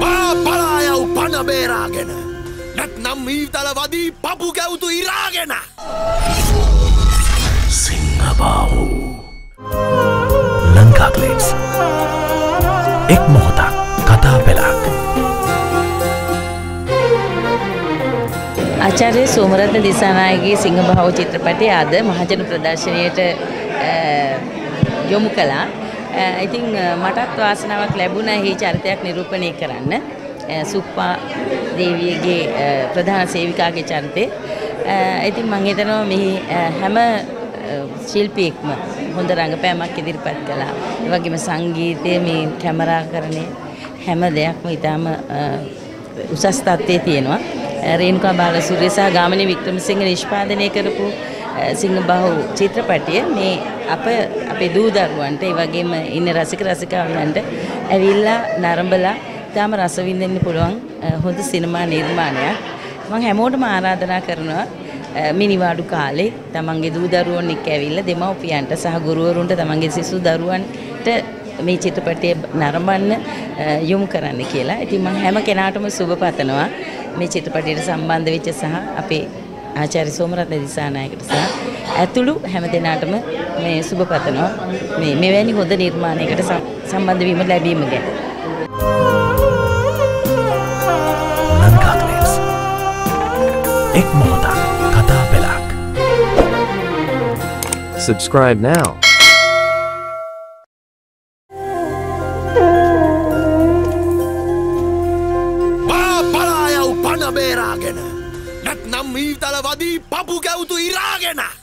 බා පලායව් පණ බේරාගෙන නැත්නම් ඊතල වදී පපු ගැවුතු ඉරාගෙන. සිංහබාහු. ලංකාක්ලේටස් එක් මොහොතක් කතා පෙලක් ආචාර්ය සෝමරත්න දිසානායකගේ සිංහභාව චිත්‍රපටය අද මහජන ප්‍රදර්ශනයට යොමු කළා. අ, ඉතින් අ, මටත් වාසනාවක් ලැබුණා මේ චරිතයක් නිරූපණය කරන්න. අ, සුප්පා දේවියගේ අ, ප්‍රධාන සේවිකාගේ චරිතේ. අ, ඉතින් මම හිතනවා මේ අ, හැම අ, ශිල්පියෙක්ම හොඳ රංගපෑමක් ඉදිරිපත් කළා. ඒ වගේම සංගීතය මේ කැමරාකරණය හැම දෙයක්ම ඊටාම අ, උසස් තත්ත්වයේ තියෙනවා. රේණුකා බාලසූරිය සහ ගාමිණී වික්‍රමසිංහ නිෂ්පාදනය කරපු සිංහබහු චිත්‍රපටය මේ අප අපේ දූ දරුවන්ට ඒ වගේම ඉන්න රසික රසිකාවන්ට ඇවිල්ලා නරඹලා තාම රස විඳින්න පුළුවන් අ, හොඳ සිනමා නිර්මාණයක්. මම හැමෝටම ආරාධනා කරනවා අ, මිනිවාඩු කාලේ තමන්ගේ දූ දරුවෝන් එක්ක ඇවිල්ලා දෙමව්පියන්ට සහ ගුරුවරුන්ට තමන්ගේ සිසු දරුවන්ට මේ චිත්‍රපටය නරඹන්න අ, යොමු කරන්න කියලා. ඉතින් මම හැම කෙනාටම සුබ පතනවා මේ චිත්‍රපටයට සම්බන්ධ වෙච්ච සහ අපේ ආචාර්ය සෝමරත්න දිසානායකට සහ ඇතුළු හැම දෙනාටම මේ සුබ පතනවා මේ මෙවැනි හොඳ නිර්මාණයකට සම්බන්ධ වීම ලැබීම ගැන. එක් මොහොතක් කතා පෙළක්. Subscribe now. බා බලායව් පණ බේරාගෙන නම් මීතලවදී පපු ගැවුතු ඉරාගෙන!